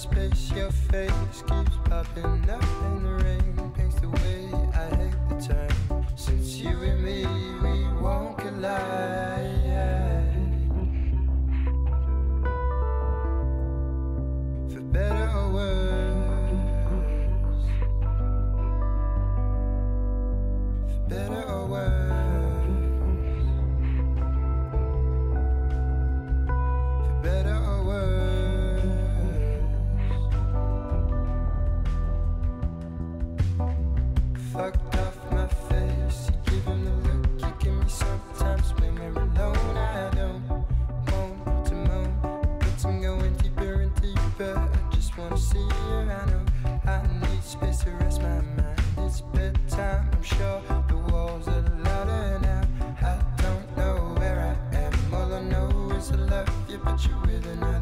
space, your face keeps popping up in the rain. Paints the way I hate the time. Since you and me, but i need space to rest my mind. It's bedtime. I'm sure the walls are louder now. I don't know it's left you're with another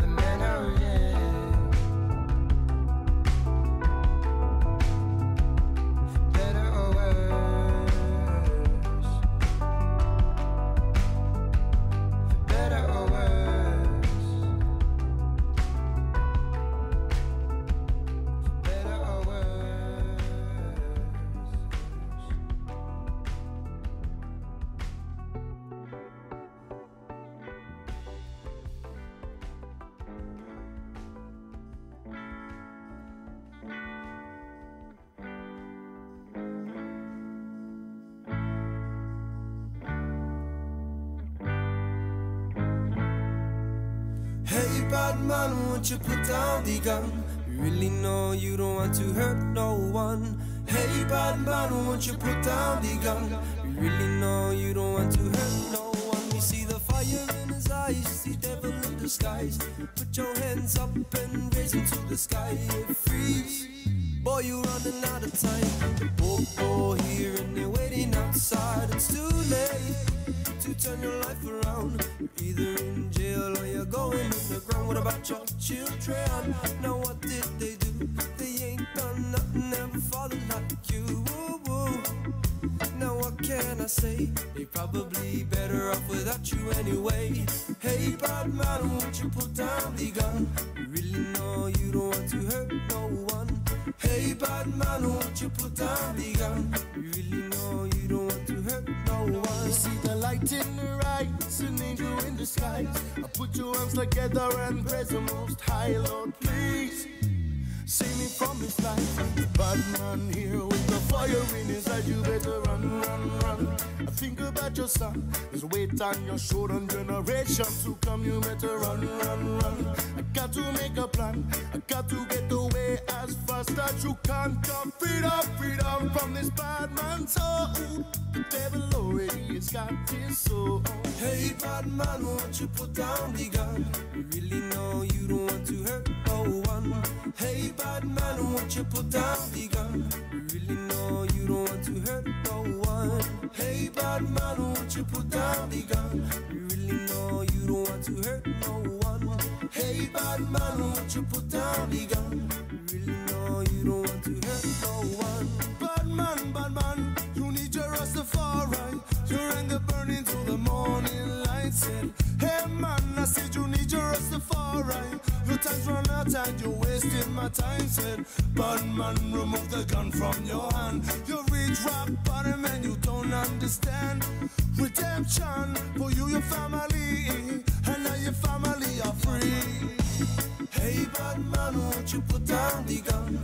You really know you don't want to hurt no one. Hey, bad man, won't you put down the gun? You really know you don't want to hurt no one. We see the fire in his eyes, the devil in disguise. Put your hands up and raise them to the sky. Freeze. Boy, you're running out of time. The popo here and they're waiting outside. It's too late to turn your life around. You're either in jail or you're going underground. What about your children? Now what did they do? They ain't done nothing, never fallen like you. Woo, woo. Now what can I say? They probably better off without you anyway. Hey, bad man, won't you put down the gun? You really know you don't want to hurt no one. Hey, bad man, won't you put down the gun? You really know you don't want to hurt no one. You see the light in the eyes, an angel in disguise. I put your arms together and praise the most high, Lord, please. Save me from this life. Bad man here with the fire in his eyes. You better run, run, run. I think about your son. There's weight on your shoulder, and generations to come. You better run, run, run. I got to make a plan. I got to get away as fast as you can. Come freedom, freedom from this bad man's soul. The devil already has got his soul. Hey, bad man, won't you put down the gun? You really know you don't want to hurt no one. Hey, bad man, won't you put down gun? You really know you don't want to hurt no one. Hey, bad man, won't you put down gun? You really know you don't want to hurt no one. Hey, bad man, won't you put down gun? You really know you don't want to hurt no one. Bad man, bad man, you need your Rastafari. Your anger burning till the morning light. Said, hey man, I said you need your Rastafari. Your time's run out and you're wasting my time. Said, bad man, remove the gun from your hand. You reach rock bottom and you don't understand. Redemption for you, your family, and now your family are free. Hey, bad man, won't you put down the gun?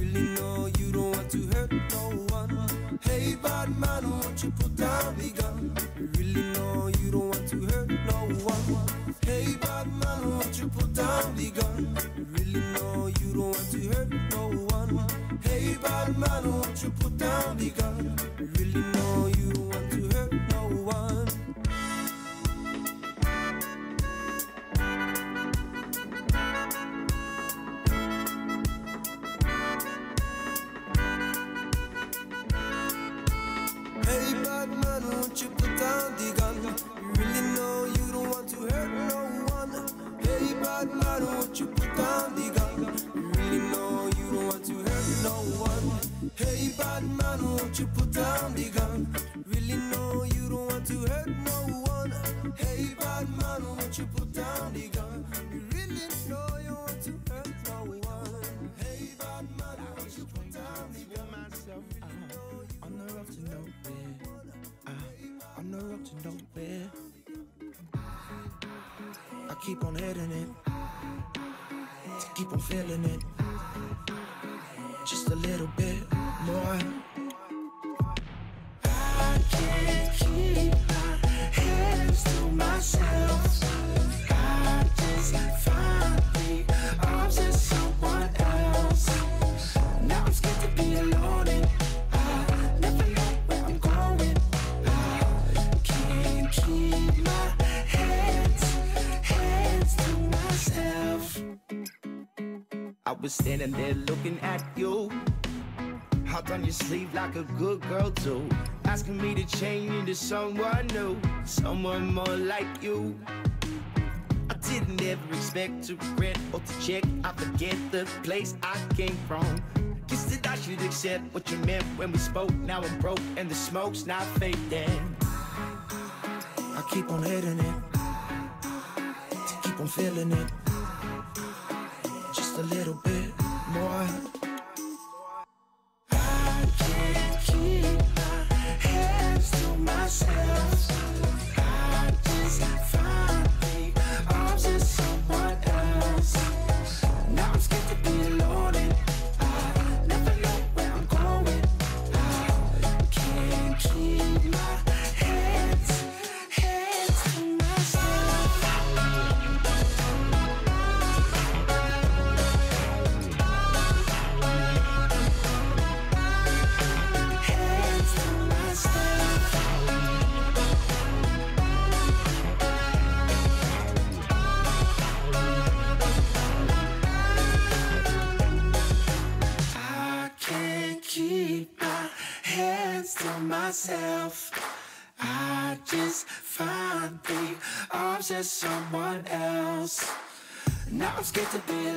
Really know you don't want to hurt no one. Hey, bad man, won't you put down the gun? Really know you don't want to hurt no one. Hey, bad man, won't you put down the gun? Really know you don't want to hurt no one. Hey, bad man, won't you put down the gun? Really know you don't want to hurt down the gun? Really know you don't want to hurt no one. Hey, bad man, won't you put down the gun? You really know you want to hurt no one. Hey, bad man, won't you put down the gun? myself uh, on the road to nowhere. Uh, on the road to nowhere. I keep on hitting it, to keep on feeling it. I was standing there looking at you. Hopped on your sleeve like a good girl do. Asking me to change into someone new, someone more like you. I didn't ever expect to regret or to check. I forget the place I came from. Guess that I should accept what you meant when we spoke. Now I'm broke and the smoke's not fading. I keep on hitting it, to keep on feeling it. Just a little bit more. I can't keep my hands to myself. I'm scared to be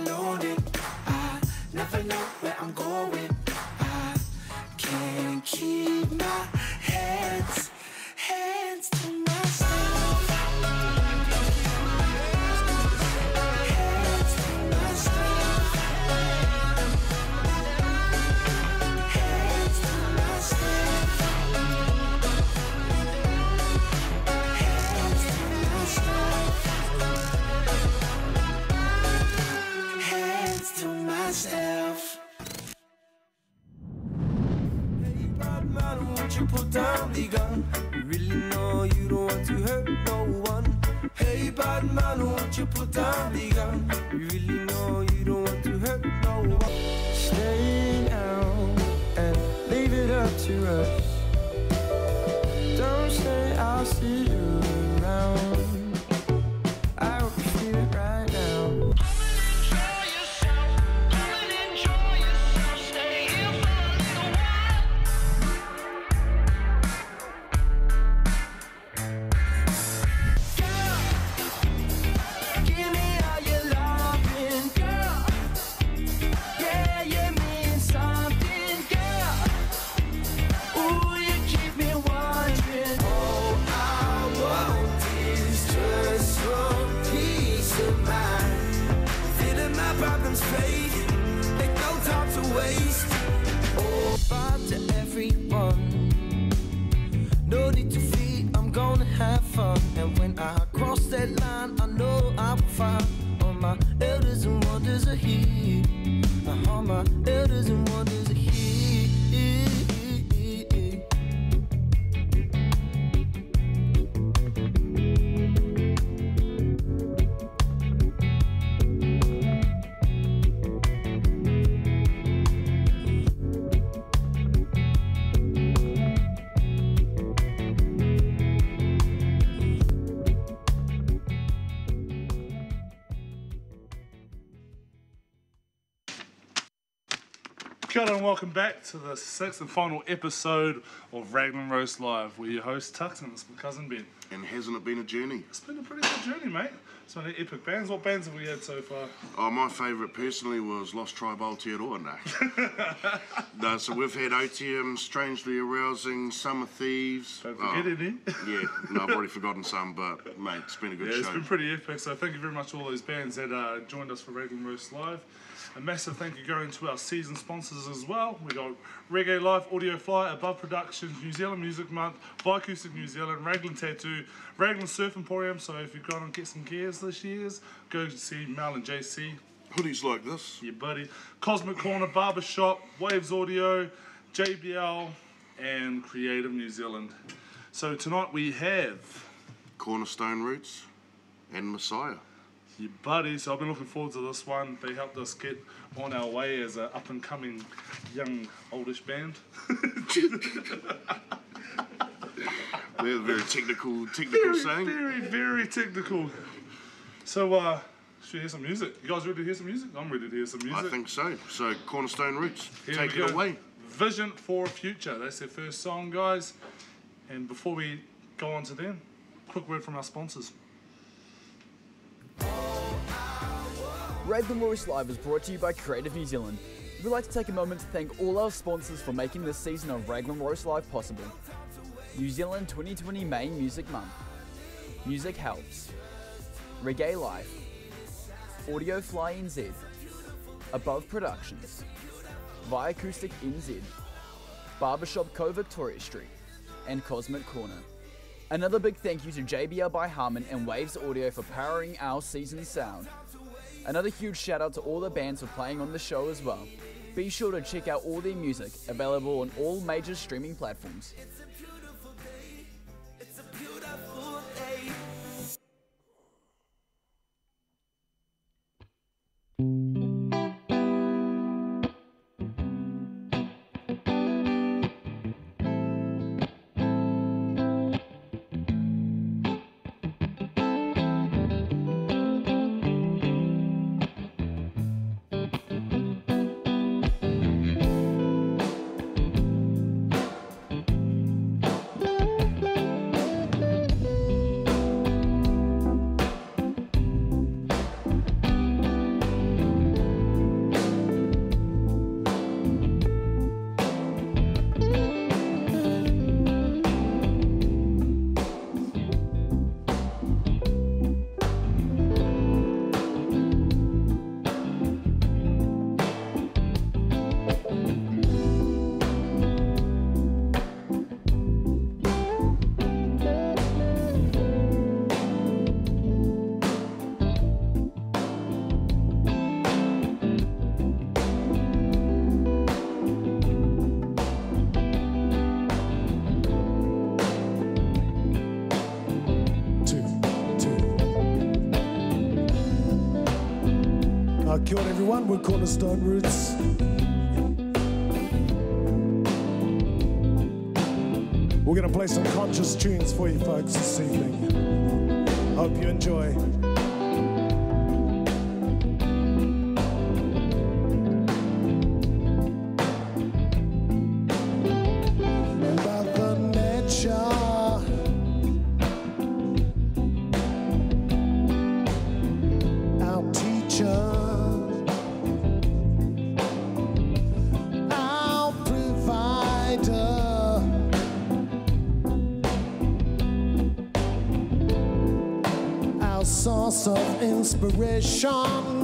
and when I welcome back to the sixth and final episode of Raglan Roast Live. We're your host Tux and it's my cousin Ben. And hasn't it been a journey? It's been a pretty good journey, mate. So many epic bands. What bands have we had so far? Oh, my favourite personally was Lost Tribe Aotearoa. No. no, so we've had OTM, Strangely Arousing, Summer Thieves. Don't Oh, forget any. Yeah, no, I've already forgotten some, but mate, it's been a good Yeah, it's been pretty epic. So thank you very much to all those bands that uh, joined us for Raglan Roast Live. A massive thank you going to our season sponsors as well. We got Reggae Life, Audio Fly, Above Productions, New Zealand Music Month, Acoustic New Zealand, Raglan Tattoo, Raglan Surf Emporium. So if you've gone and get some gears this year, go see Mel and JC, Hoodies like this. your buddy. Cosmic Corner, Barbershop, Waves Audio, JBL, and Creative New Zealand. So tonight we have Cornerstone Roots and Messiah. Your buddy. So I've been looking forward to this one. They helped us get on our way as an up and coming young oldish band. They're very technical, technical very, saying. very, very technical. So uh should we hear some music? You guys ready to hear some music? I'm ready to hear some music. I think so. So Cornerstone Roots, Here take it away. Vision for a Future. That's their first song, guys. And before we go on to them, quick word from our sponsors. Raglan Roast Live is brought to you by Creative New Zealand. We'd like to take a moment to thank all our sponsors for making this season of Raglan Roast Live possible. New Zealand 2020 Main Music Month. Music Helps. Reggae Life. Audio Fly NZ. Above Productions. Via Acoustic NZ. Barbershop Co Victoria Street. And Cosmic Corner. Another big thank you to JBL by Harman and Waves Audio for powering our season sound. Another huge shout out to all the bands for playing on the show as well. Be sure to check out all their music, available on all major streaming platforms. Everyone, Roots. We're to play some conscious tunes for you folks this evening. Hope you enjoy. Inspiration.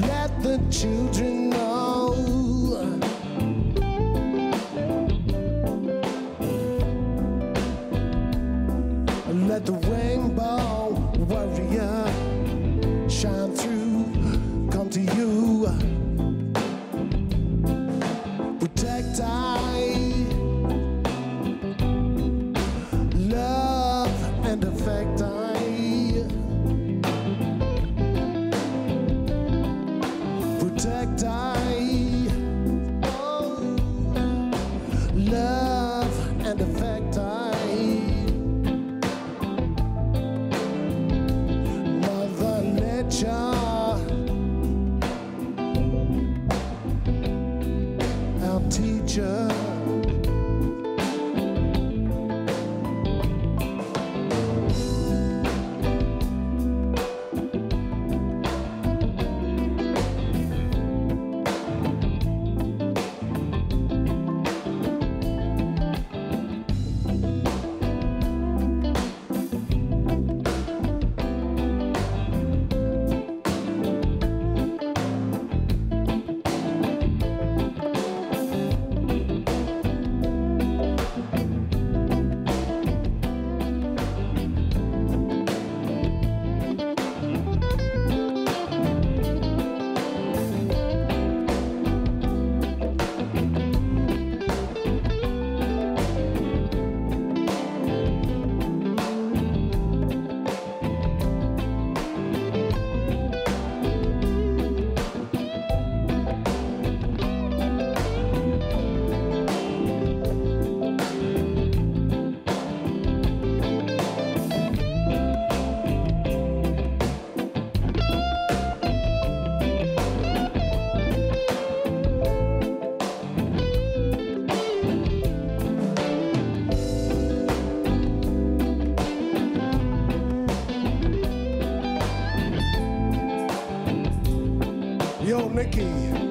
Let the children know. Yo, Nikki.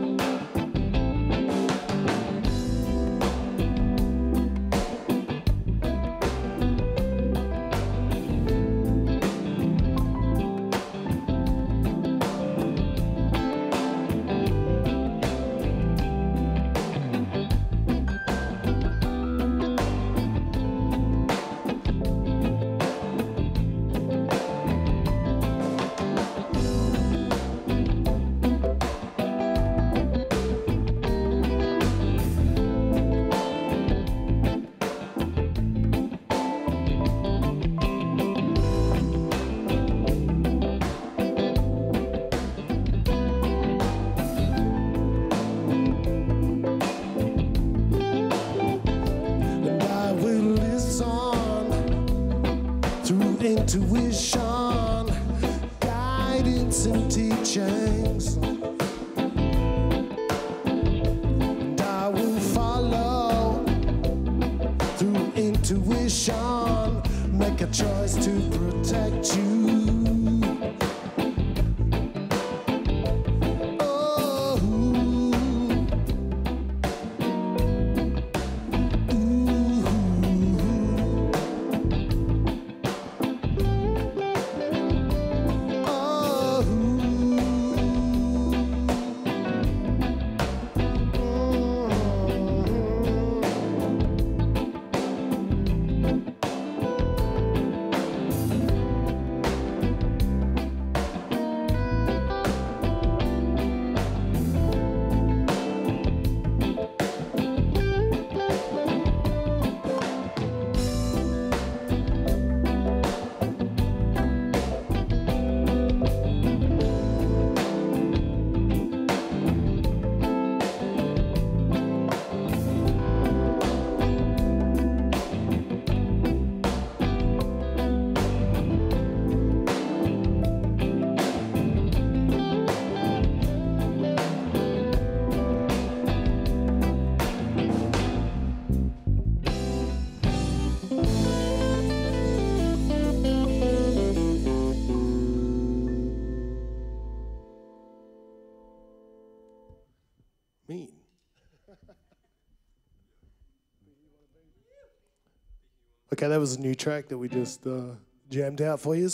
Okay, that was a new track that we just uh, jammed out for you.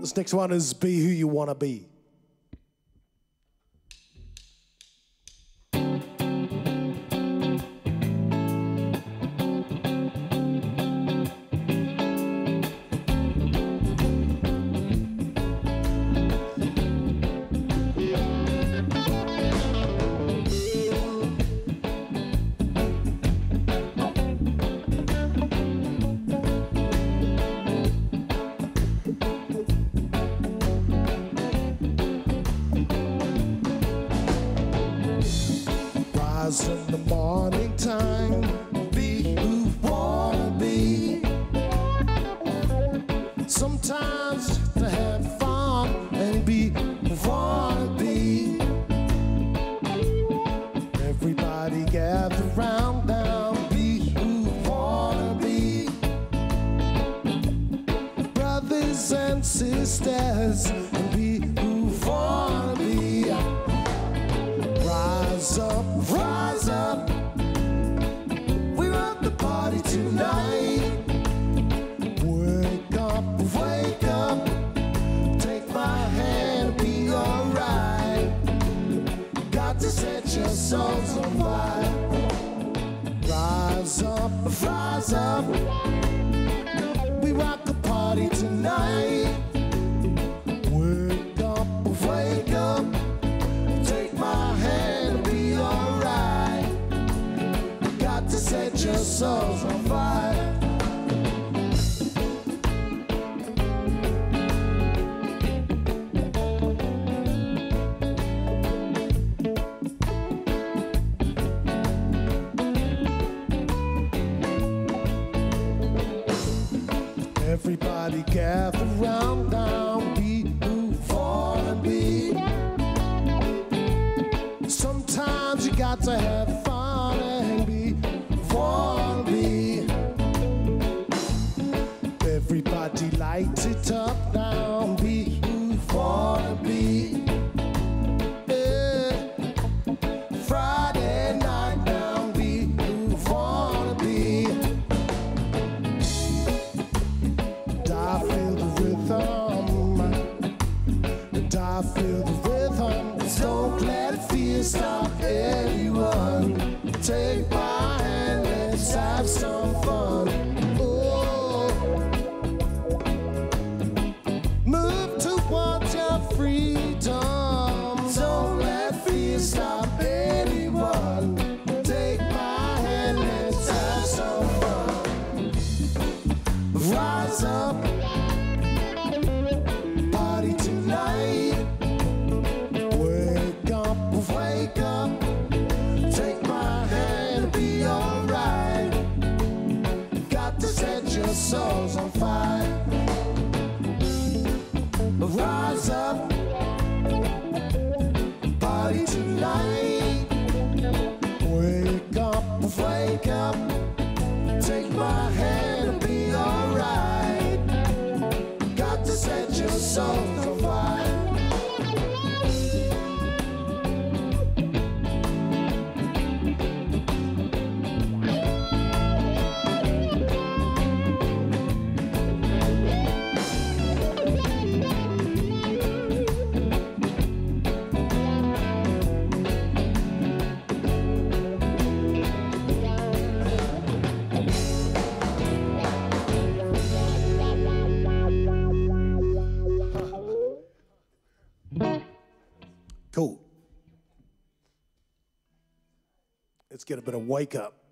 This next one is Be Who You Wanna Be. let's get a bit of wake up.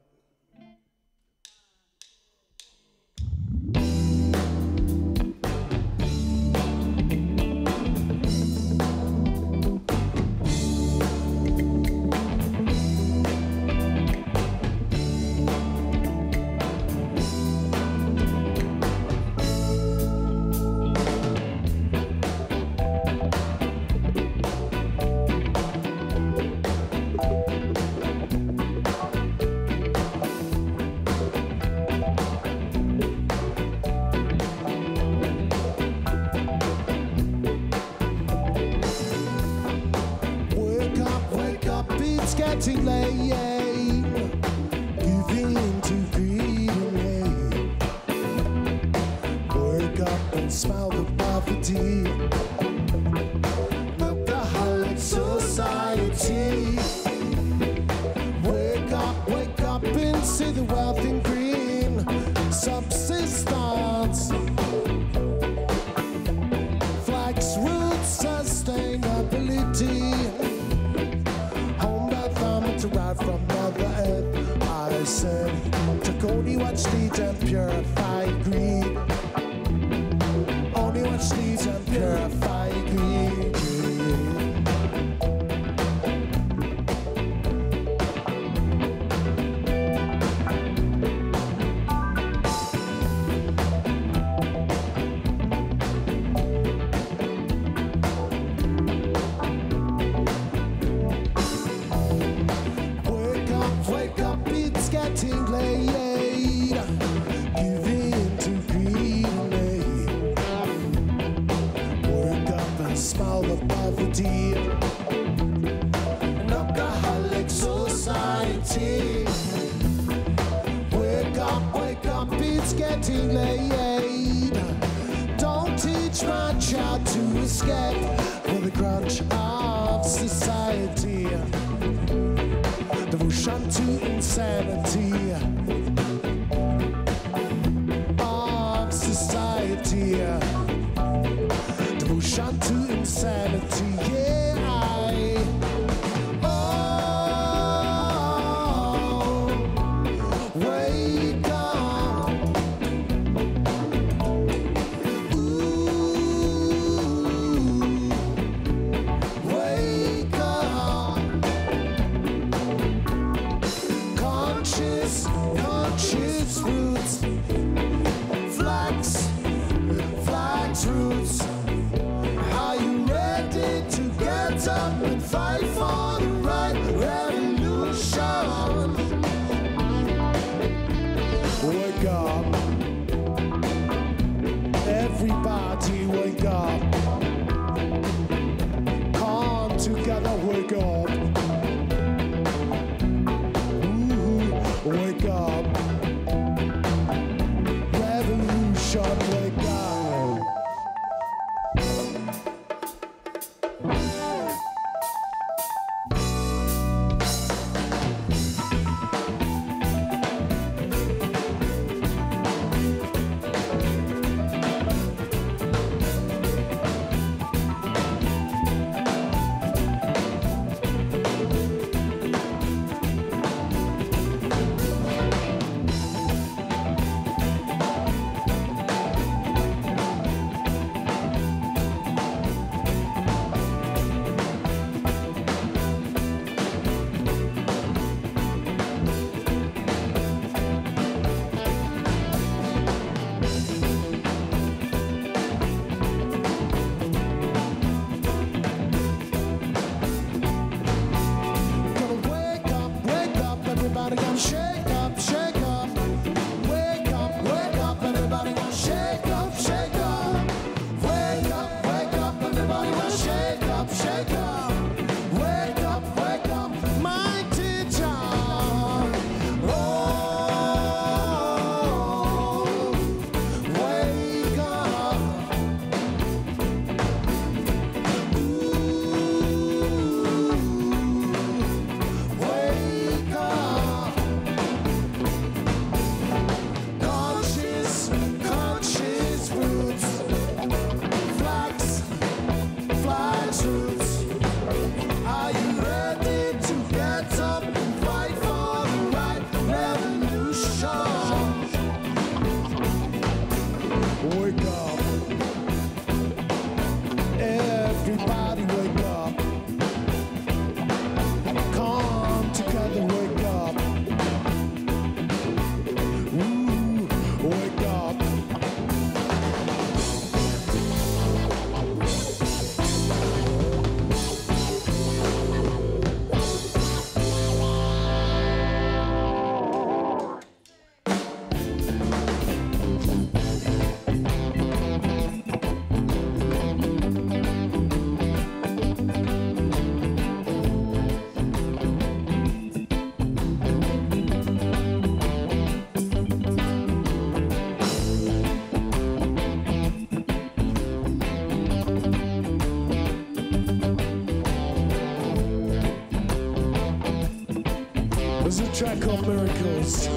Miracles.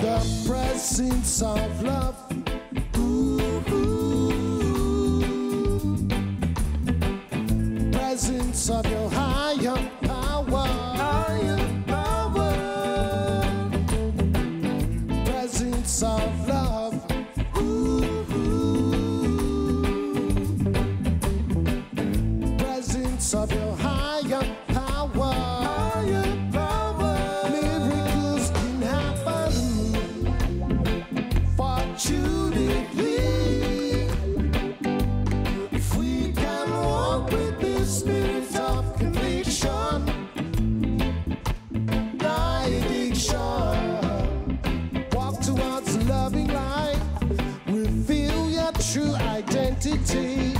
The presence of identity.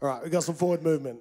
All right, we got some forward movement.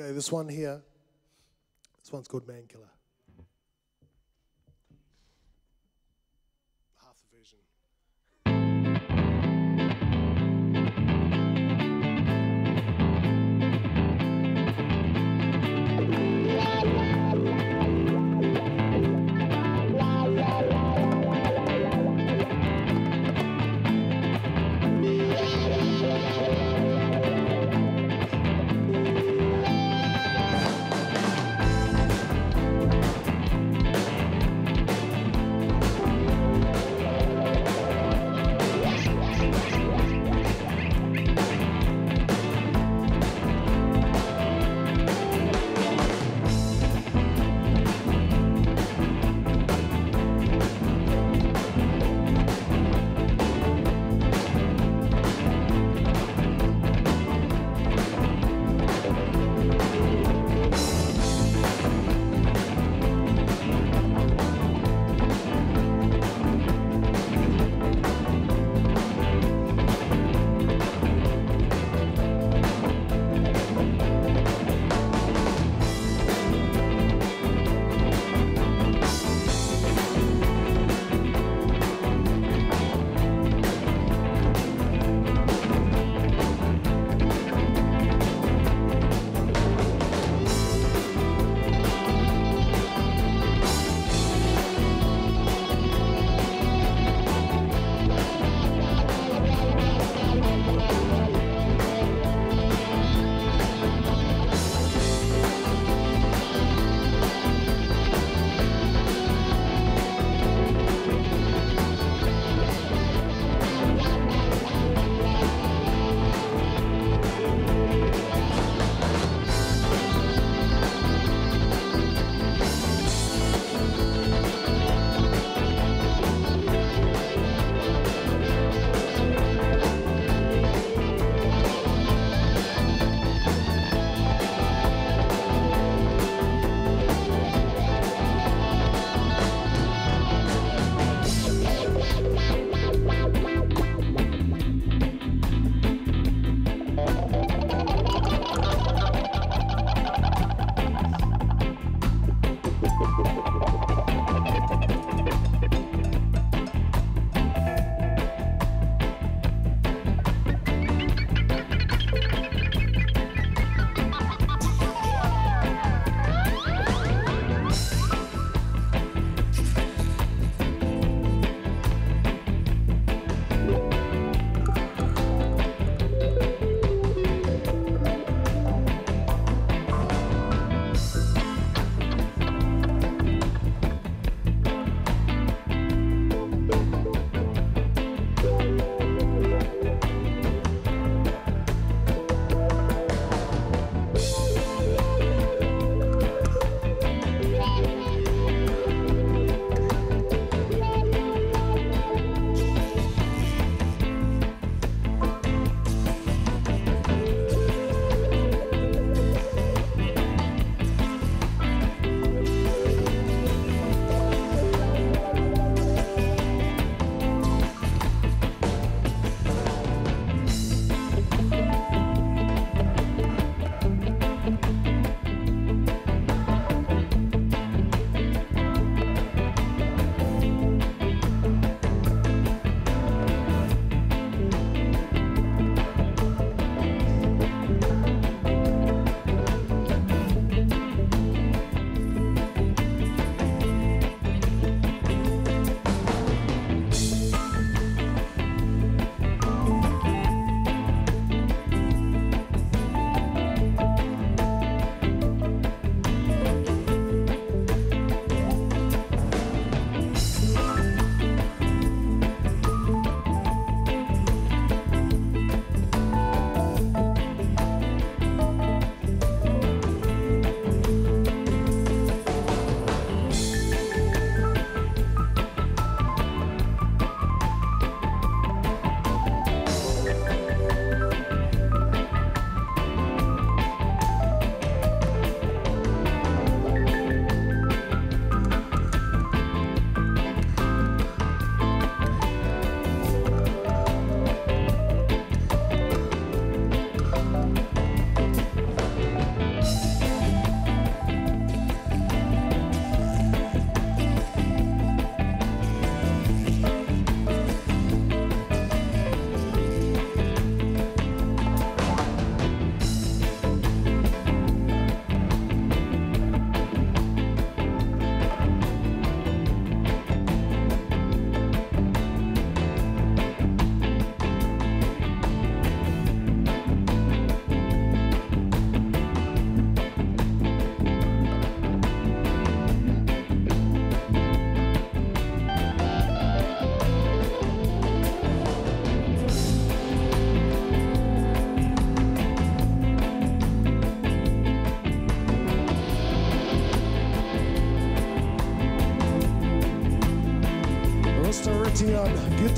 Okay, this one here. This one's called Man Killer.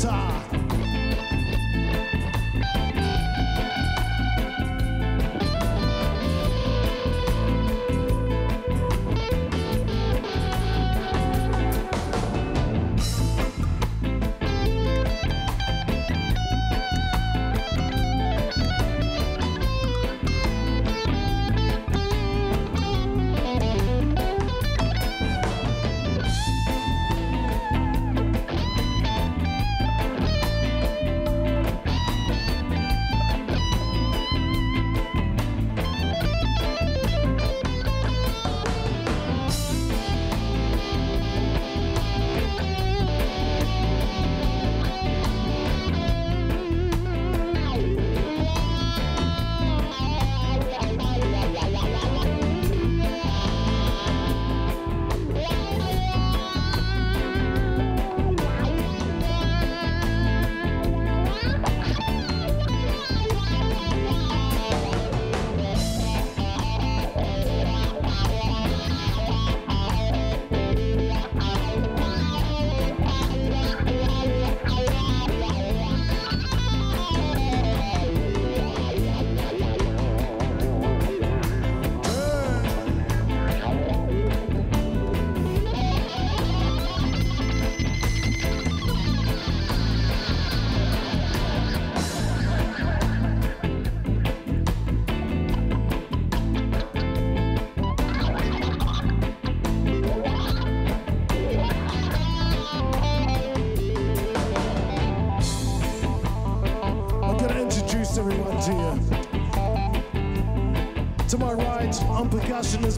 time.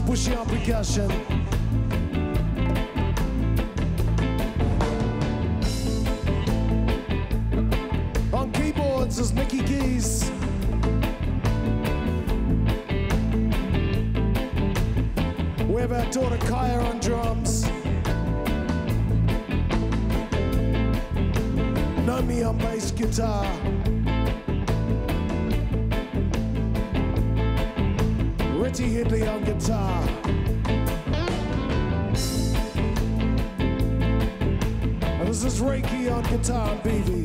pushing on percussion. On keyboards is Mickey Geese. We have our daughter Kaya on drums. Nomi on bass guitar. baby.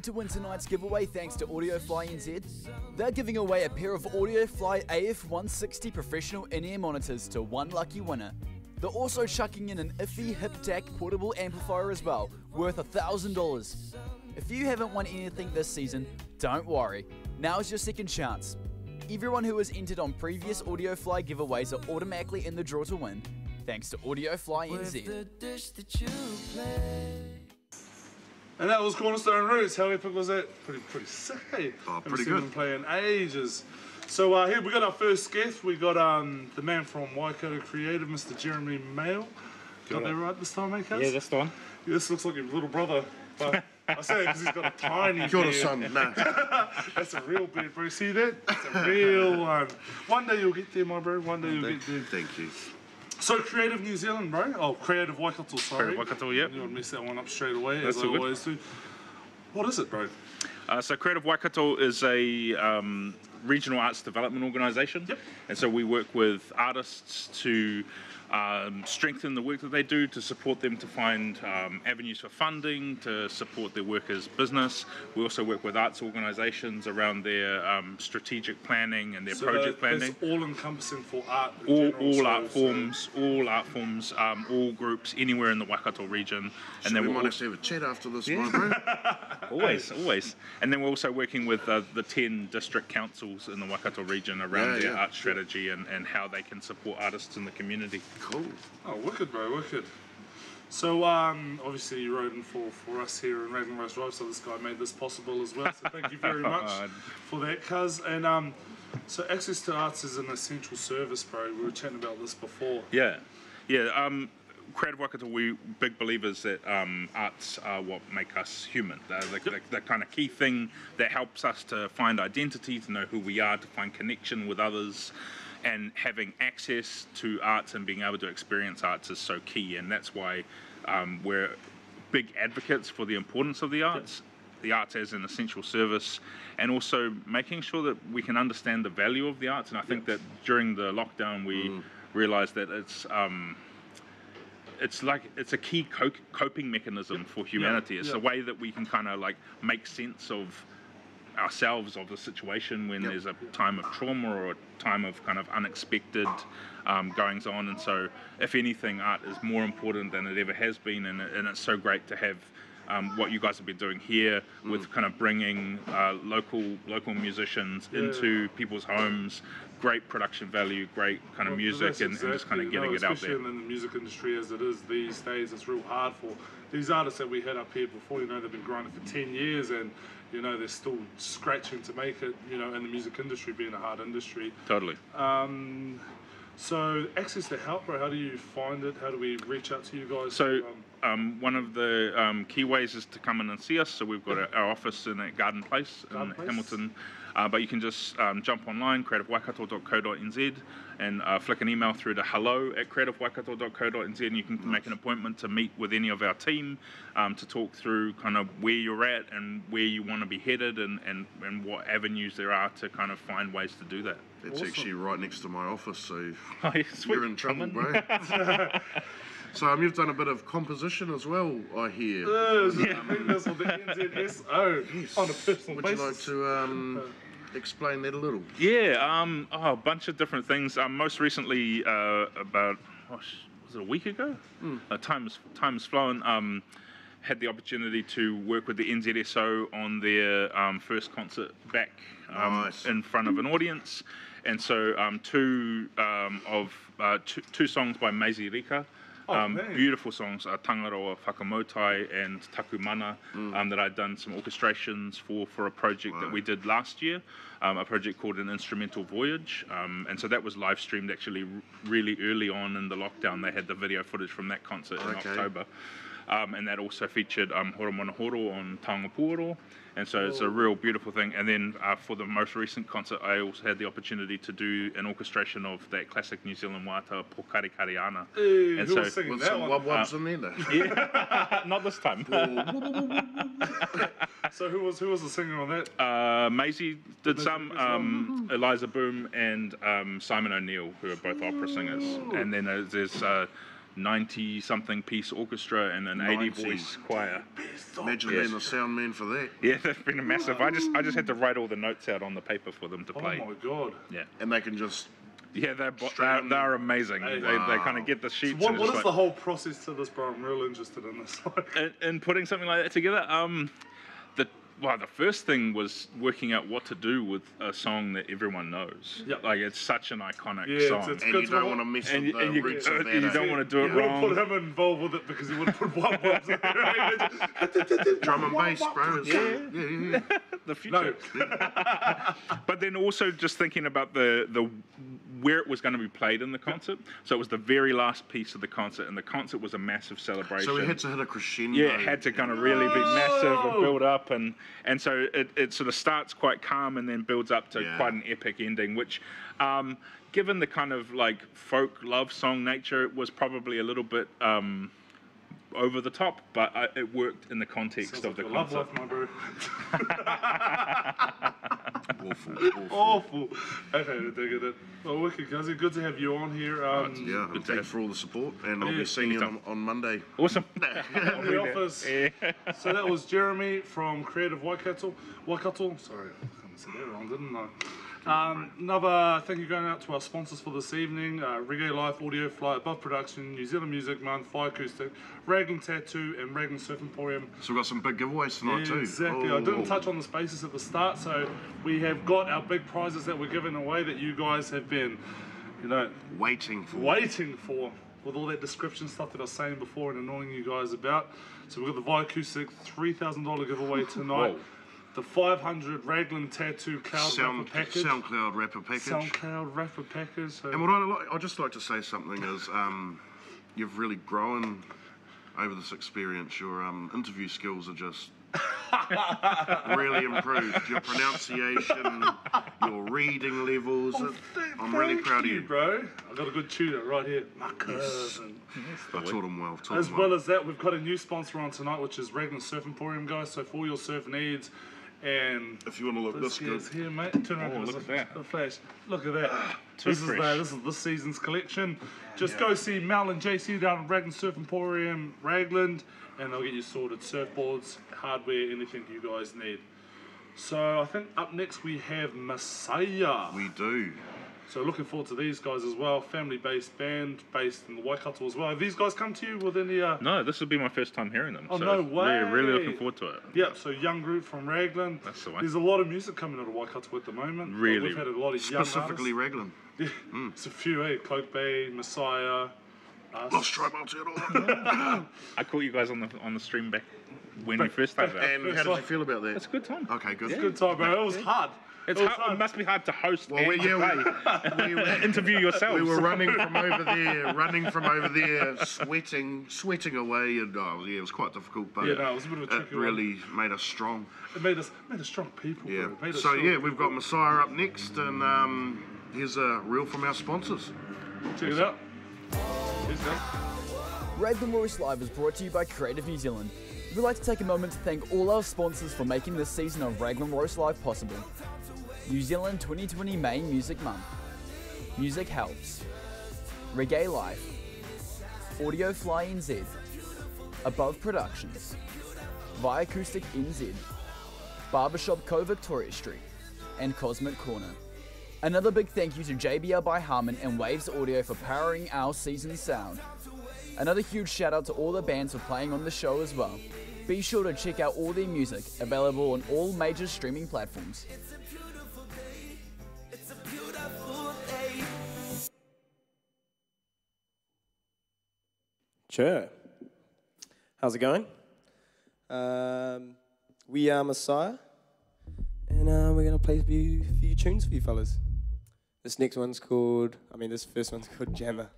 Keen to win tonight's giveaway thanks to AudioFly NZ? They're giving away a pair of AudioFly AF160 professional in-ear monitors to one lucky winner. They're also chucking in an iffy hip-tack portable amplifier as well, worth $1,000. If you haven't won anything this season, don't worry. Now's your second chance. Everyone who has entered on previous AudioFly giveaways are automatically in the draw to win, thanks to AudioFly NZ. And that was Cornerstone Roots. How epic was that? Pretty, pretty sick. eh? Oh, Haven't pretty seen good. them play in ages. So uh, here we got our first guest. We got um, the man from Waikato Creative, Mr. Jeremy Mayall. Got that right this time, eh, cuz? Yeah, that's the one. This looks like your little brother. But I say it because he's got a tiny Kia ora, beard. son. Nah. That's a real beard, bro. See that? That's a real one. One day you'll get there, my bro. One day you'll Thank, get there. thank you. So Creative New Zealand, bro. Oh, Creative Waikato, sorry. Creative Waikato, yep. You want to mess that one up straight away, That's as I good. always do. What is it, bro? Uh, so Creative Waikato is a um, regional arts development organisation, Yep. and so we work with artists to um, strengthen the work that they do, to support them to find um, avenues for funding, to support their work as business. We also work with arts organisations around their um, strategic planning and their So project that- planning. That's all encompassing for art. in all, general, all so- art so- forms, all art forms, um, all groups, anywhere in the Waikato region, and then we we're might al- actually have a chat after this, my bro. Always, always. And then we're also working with uh, the 10 district councils in the Waikato region around Yeah, their yeah. art strategy and, and how they can support artists in the community. Cool. Oh, wicked, bro, wicked. So, um, obviously, you wrote in for, for us here in Raglan Roast Live, so this guy made this possible as well. So, thank you very much for that, cuz. And um, so, access to arts is an essential service, bro. We were chatting about this before. Yeah, yeah. Um, Creative Waikato, we big believers that um, arts are what make us human. They're the, the, the kind of key thing that helps us to find identity, to know who we are, to find connection with others. And having access to arts and being able to experience arts is so key. And that's why um, we're big advocates for the importance of the arts. The arts as an essential service, and also making sure that we can understand the value of the arts. And I think that during the lockdown, we realized that it's um, it's like it's a key co- coping mechanism for humanity. It's yeah. a way that we can kind of like make sense of ourselves of the situation when Yep. there's a time of trauma or a time of kind of unexpected um, goings on. And so, if anything, art is more important than it ever has been, and, and it's so great to have. Um, what you guys have been doing here with kind of bringing uh, local local musicians into people's homes, great production value, great kind of Well, music, and, and just kind of getting it out there. especially in the music industry as it is these days, it's real hard for these artists that we had up here before. You know, they've been grinding for ten years, and you know they're still scratching to make it. You know, in the music industry being a hard industry. Totally. Um, so access to help, bro. How do you find it? How do we reach out to you guys? So Um, um, one of the um, key ways is to come in and see us. So we've got a, our office in at Garden Place Garden in Place. Hamilton. Uh, but you can just um, jump online, creativewaikato.co.nz, and uh, flick an email through to hello at creativewaikato.co.nz, and you can make an appointment to meet with any of our team um, to talk through kind of where you're at and where you want to be headed and, and, and what avenues there are to kind of find ways to do that. That's Awesome. actually right next to my office, so oh, yeah, you're in trouble, Come bro. so um, you've done a bit of composition as well, I hear. Yes, I think that's what the NZSO on a personal Would you like to um, explain that a little? Yeah, um, oh, a bunch of different things. Um, most recently, uh, about gosh, was it a week ago? Uh, time's time's flown. Um, had the opportunity to work with the NZSO on their um, first concert back um, Nice. in front of an audience, and so um, two um, of uh, two, two songs by Maisey Rika. Oh, Um, beautiful songs, uh, Tangaroa Whakamautai and Takumana, Mm. um, that I'd done some orchestrations for for a project that we did last year, um, a project called An Instrumental Voyage. Um, and so that was live streamed actually r- really early on in the lockdown. They had the video footage from that concert in October. Um, and that also featured um, Horomona on Taonga Puoro. And so it's a real beautiful thing. And then uh, for the most recent concert, I also had the opportunity to do an orchestration of that classic New Zealand waiata, Pokarekare Ana. Hey, and who so, was singing With that some one? wub wubs in there. though. yeah, not this time. So who was who was the singer on that? Uh, Maisey did Maisey some, um, Eliza Boom and um, Simon O'Neill, who are both opera singers. And then there's, there's a 90 something piece orchestra and an 80 voice choir. Imagine Yes. being the sound man for that. Yeah, that's been a massive. I just I just had to write all the notes out on the paper for them to play. Oh my god! Yeah, And they can just yeah, they're bo- they're, they're amazing. Hey. They, they kind of get the sheets. What, and what it's is like- the whole process to this, bro? I'm real interested in this. in, in putting something like that together, um, the well, the first thing was working out what to do with a song that everyone knows. Yep. Like it's such an iconic Yeah, it's- song. it's- and good you don't want to mess And with you- the and you- roots uh, of that. you don't wanna do it you would have wrong. put him involved with it because he would have put one bobs in there. Drum and bass, bro. Yeah, yeah, yeah. the future. but then also just thinking about the the where it was going to be played in the concert. So it was the very last piece of the concert, and the concert was a massive celebration. So we had to hit a crescendo. yeah, it had to kind of really be massive and build up, and and so it, it sort of starts quite calm and then builds up to Yeah. quite an epic ending, which. Um, Given the kind of like folk love song nature, it was probably a little bit um, over the top, but uh, it worked in the context Sounds of the like a love concert. life, my bro. Awful, awful. Awful. Okay, I dig it. Well, wicked, Guzzy. Good to have you on here. Um, Yeah, and thanks for all the support, and I'll Yeah, be seeing you on, anytime. on Monday. Awesome. in the office. Yeah. So that was Jeremy from Creative Waikato. Waikato. Sorry, I kind of said that wrong, didn't I? Um, another thank you going out to our sponsors for this evening: uh, Reggae Life, Audio Fly, Above Production, New Zealand Music Month, Fire Acoustic, Raglan Tattoo, and Raglan Surf Emporium. So we've got some big giveaways tonight too. Exactly. I Oh. didn't touch on the spaces at the start, so we have got our big prizes that we're giving away that you guys have been, you know, Waiting for. waiting for with all that description stuff that I was saying before and annoying you guys about. So we've got the Viacoustic $3,000 giveaway tonight. The 500 Raglan Tattoo Cloud Sound, Wrapper Package. SoundCloud rapper package. SoundCloud Wrapper Package. So And what I'd, like, I'd just like to say something is, um, you've really grown over this experience. Your um, interview skills are just really improved. Your pronunciation, your reading levels. I'm really proud of you. bro. I got a good tutor right here, my cousin. I taught him well. Taught As him well as that, we've got a new sponsor on tonight, which is Raglan Surf Emporium, guys. So for all your surf needs, and If you want to look this this good. here, mate. Turn around. Oh, look at that. a flash. Look at that. Ah, too this is the, this is this season's collection. Just go see Mal and JC down at Raglan Surf Emporium, Raglan, and they'll get you sorted surfboards, hardware, anything you guys need. So I think up next we have Messiah. We do. So looking forward to these guys as well. Family-based band based in the Waikato as well. Have these guys come to you with any? Uh, No, this will be my first time hearing them. Oh, so no Really, really looking forward to it. Yeah, so young group from Raglan. That's the one. There's a lot of music coming out of Waikato at the moment. but Really. we've had a lot of young Specifically artists. Raglan. Yeah, it's a few, eh? Cloak Bay, Messiah. Us. Lost Tribe Aotearoa. I caught you guys on the on the stream back when we first started. out. And how did you feel about that? It's a good time. Okay, good. it's a Good time, bro. It was hard. It's It was hard, it must be hard to host Well, and we, yeah, we, we, were- interview yourself. we were running from over there, running from over there, sweating, sweating away, and oh, yeah, it was quite difficult, but Yeah, no, it was a bit of a it tricky one. really made us strong. It made us made us strong people, Yeah. made So strong yeah, we've got. Messiah up next, and um, here's a reel from our sponsors. Check it out. Here's that. Raglan Roast Live is brought to you by Creative New Zealand. We'd like to take a moment to thank all our sponsors for making this season of Raglan Roast Live possible. New Zealand 2020 Main Music Month. Music Helps. Reggae Life. Audio Fly NZ. Above Productions. Via Acoustic NZ. Barbershop Co Victoria Street. And Cosmic Corner. Another big thank you to JBL by Harman and Waves Audio for powering our season sound. Another huge shout out to all the bands for playing on the show as well. Be sure to check out all their music, available on all major streaming platforms. Sure. How's it going? Um, we are Messiah, and uh, we're gonna play a few, few tunes for you fellas. This next one's called, I mean, this first one's called Jammer.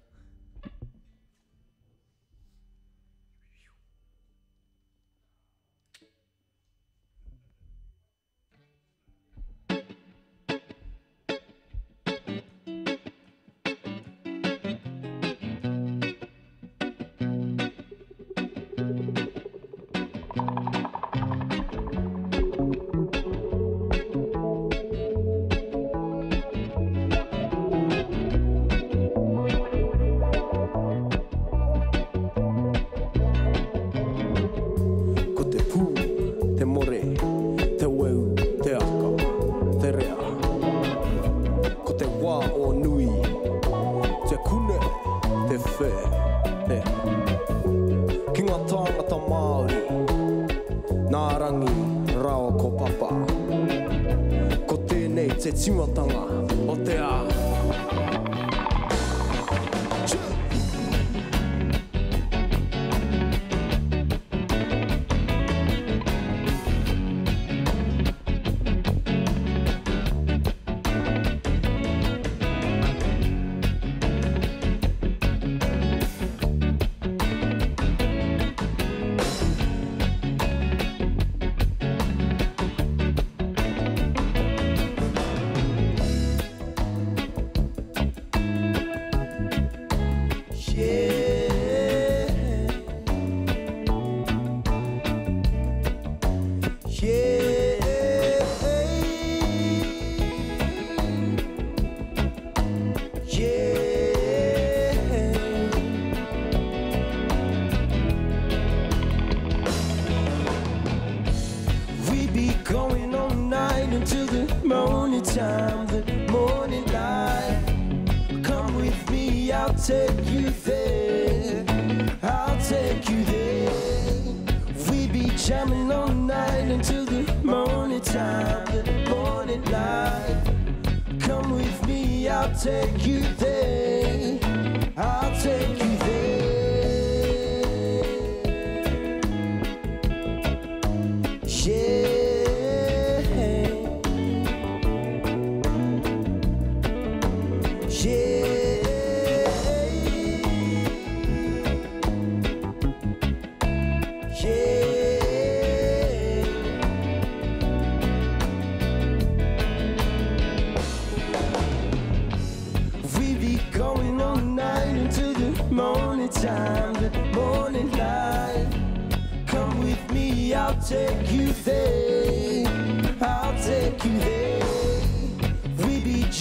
しもたわ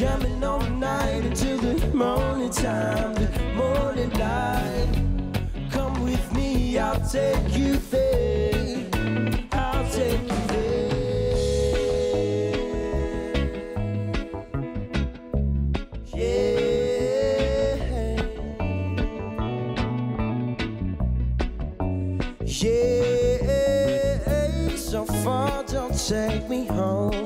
jamming all night until the morning time, the morning light. Come with me, I'll take you there. I'll take you there. Yeah, Yeah. so far, don't take me home.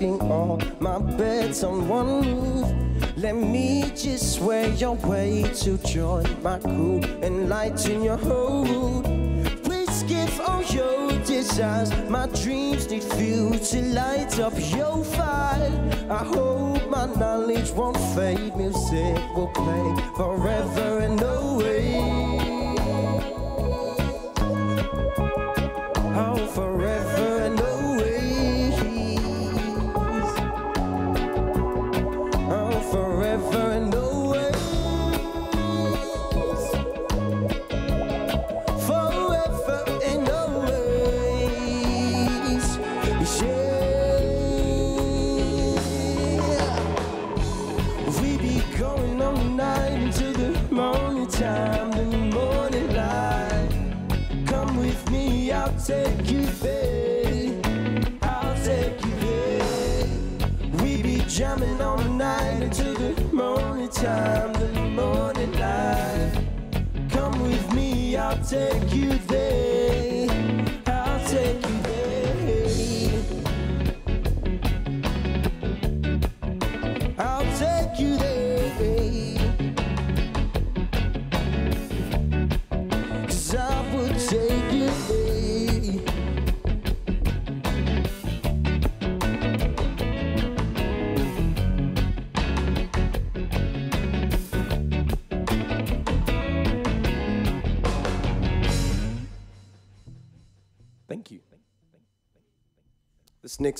Risking all my bets on one move. Let me just sway your way to join my crew and lighten your whole. Please give all your desires. My dreams need fuel to light up your fire. I hope my knowledge won't fade. Music will play forever and always. Time, the morning light. Come with me, I'll take you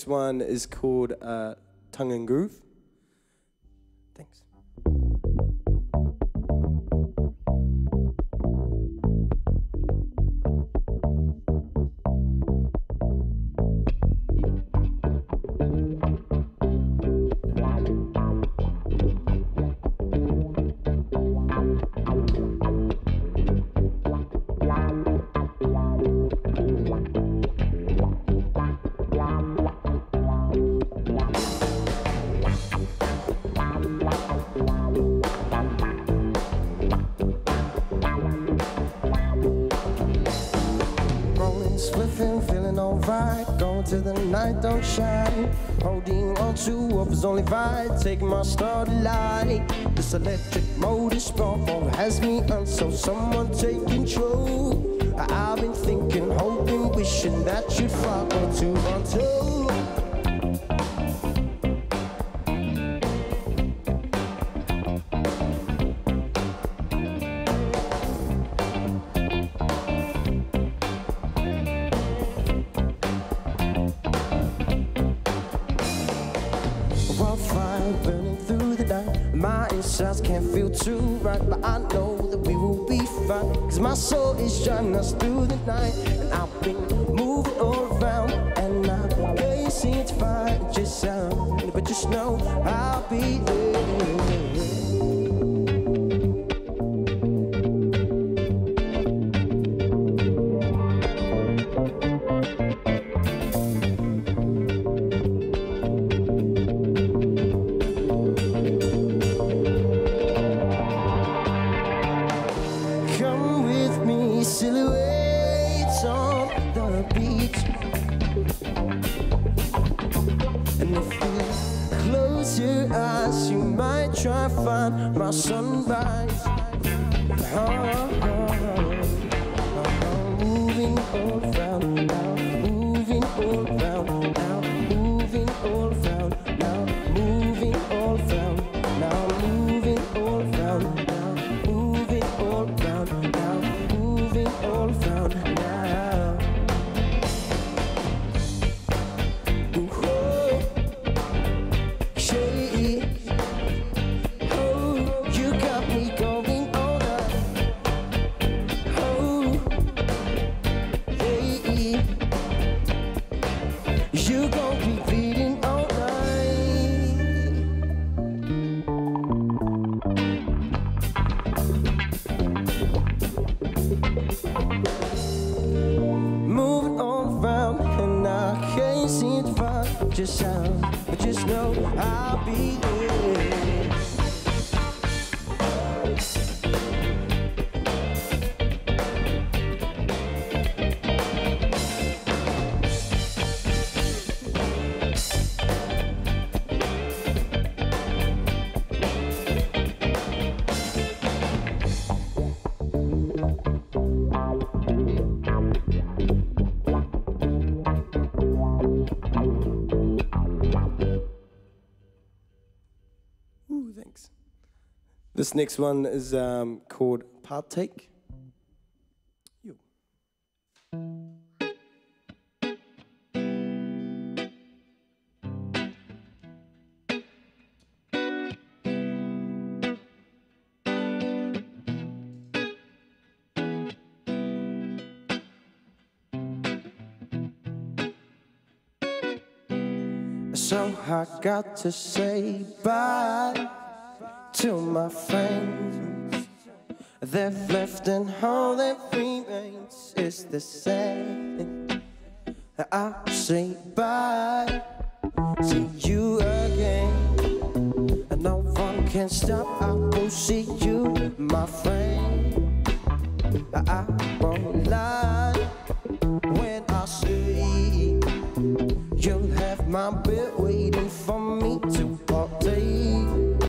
next one is called uh, Tongue and Groove. Thanks. The night, don't shine. Holding on to what was only right. Taking my starlight. This electric motor spark has me until someone take control. I've been thinking, hoping, wishing that you'd follow to untold. My soul is shining us through the night. This next one is um, called Partake. You. So I got to say bye to my friends. They've left and all that remains is the same. I'll say bye to you again. And no one can stop. I will see you, my friend. I won't lie when I say you'll have my bed waiting for me to partake.